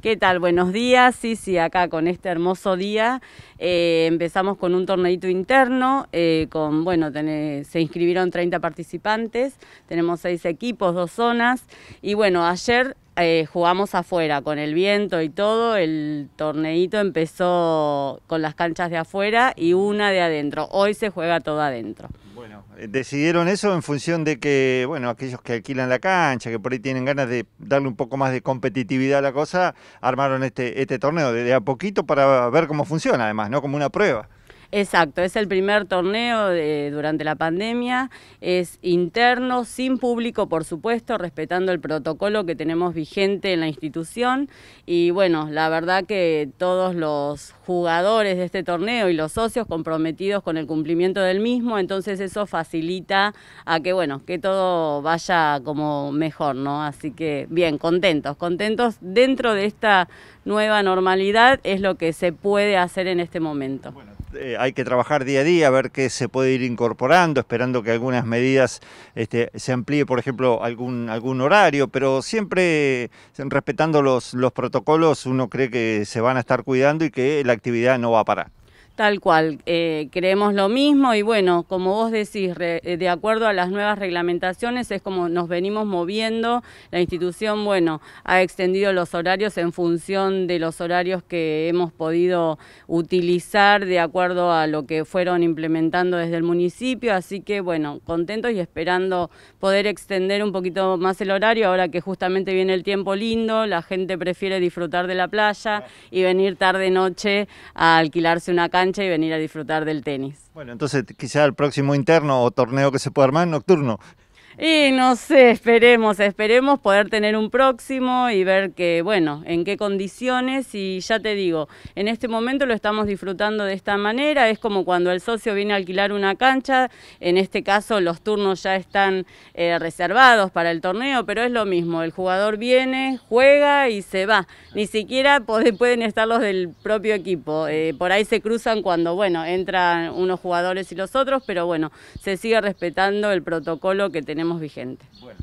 ¿Qué tal? Buenos días. Sí, sí, acá con este hermoso día eh, empezamos con un torneito interno, eh, con, bueno, se inscribieron 30 participantes, tenemos seis equipos, dos zonas, y bueno, ayer eh, jugamos afuera con el viento y todo, el torneito empezó con las canchas de afuera y una de adentro, hoy se juega todo adentro. Bueno, decidieron eso en función de que, bueno, aquellos que alquilan la cancha, que por ahí tienen ganas de darle un poco más de competitividad a la cosa, armaron este, este torneo de a poquito para ver cómo funciona, además, ¿no? Como una prueba. Exacto, es el primer torneo de, durante la pandemia, es interno, sin público por supuesto, respetando el protocolo que tenemos vigente en la institución y bueno, la verdad que todos los jugadores de este torneo y los socios comprometidos con el cumplimiento del mismo, entonces eso facilita a que bueno, que todo vaya como mejor, ¿no? Así que bien, contentos, contentos dentro de esta nueva normalidad es lo que se puede hacer en este momento. Eh, hay que trabajar día a día, a ver qué se puede ir incorporando, esperando que algunas medidas este, se amplíe, por ejemplo, algún, algún horario, pero siempre respetando los, los protocolos, uno cree que se van a estar cuidando y que la actividad no va a parar. Tal cual, eh, creemos lo mismo y bueno, como vos decís, eh, de acuerdo a las nuevas reglamentaciones es como nos venimos moviendo. La institución, bueno, ha extendido los horarios en función de los horarios que hemos podido utilizar de acuerdo a lo que fueron implementando desde el municipio, así que bueno, contentos y esperando poder extender un poquito más el horario ahora que justamente viene el tiempo lindo, la gente prefiere disfrutar de la playa y venir tarde-noche a alquilarse una cancha y venir a disfrutar del tenis. Bueno, entonces quizá el próximo interno o torneo que se pueda armar nocturno. Y no sé, esperemos, esperemos poder tener un próximo y ver que, bueno, en qué condiciones. Y ya te digo, en este momento lo estamos disfrutando de esta manera, es como cuando el socio viene a alquilar una cancha, en este caso los turnos ya están eh, reservados para el torneo, pero es lo mismo, el jugador viene, juega y se va, ni siquiera pueden estar los del propio equipo, eh, por ahí se cruzan cuando, bueno, entran unos jugadores y los otros, pero bueno, se sigue respetando el protocolo que tenemos vigente. Bueno.